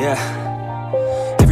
Yeah.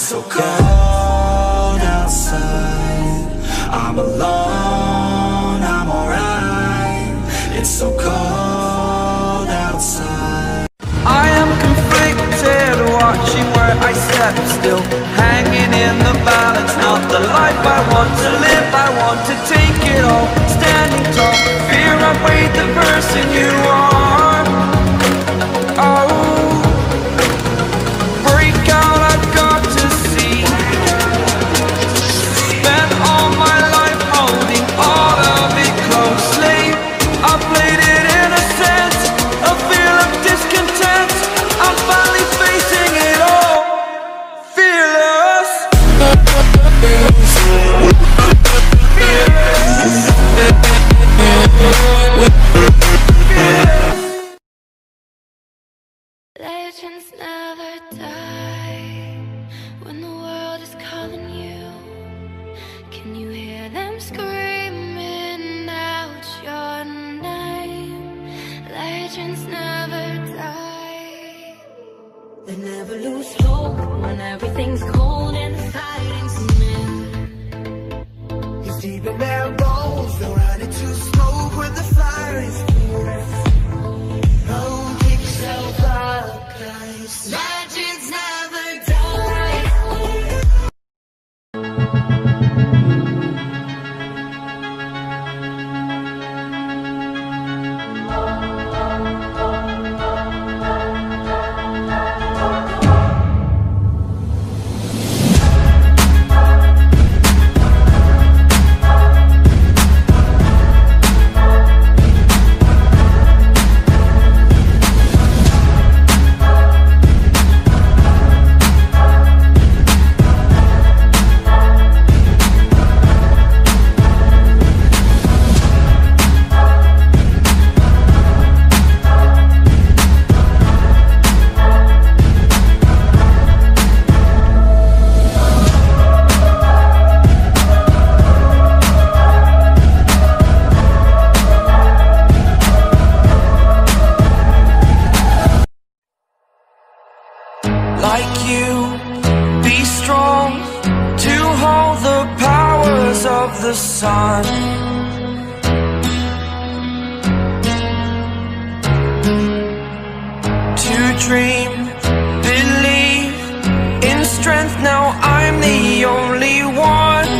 It's so cold outside. I'm alone, I'm alright. It's so cold outside. I am conflicted, watching where I step still. Hanging in the balance, not the life I want to live. I want to take it all, standing tall Fear I the person you are They never lose hope when everything's cold and the fighting's deep in their bones, into smoke when the fire is. Of the sun. To dream, believe in strength. Now I'm the only one